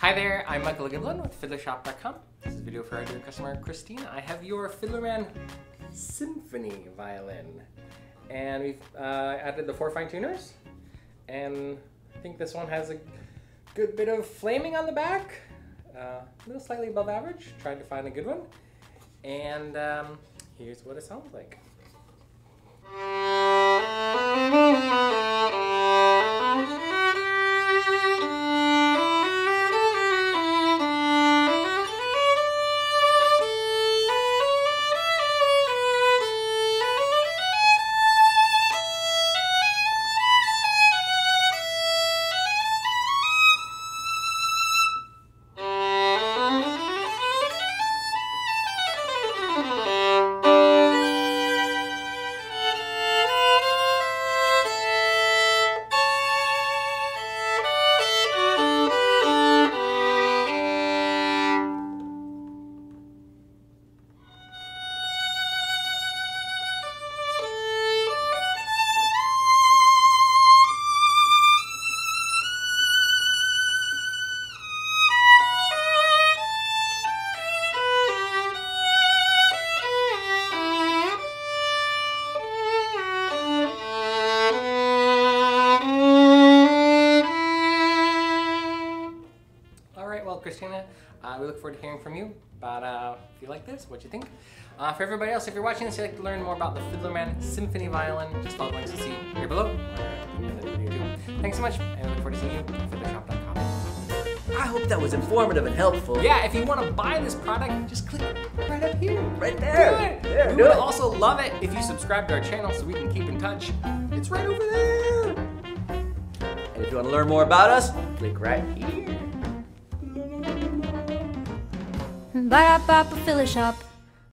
Hi there, I'm Michael Giblin with FiddlerShop.com. This is a video for our dear customer Christine. I have your Fiddlerman Symphony violin. And we've uh, added the four fine tuners. And I think this one has a good bit of flaming on the back. Uh, a little slightly above average. Tried to find a good one. And um, here's what it sounds like. Right, well, Kristina, uh, we look forward to hearing from you about uh, if you like this, what you think. Uh, for everybody else, if you're watching this, you'd like to learn more about the Fiddlerman Symphony Violin, just follow the links to see here below. or in the video too. Thanks so much, and we look forward to seeing you at fiddlershop.com. I hope that was informative and helpful. Yeah, if you want to buy this product, just click right up here. Right Do there. it. There, we do would it. also love it if you subscribe to our channel so we can keep in touch. It's right over there. And if you want to learn more about us, click right here. Ba-da-ba-ba, Fiddlershop.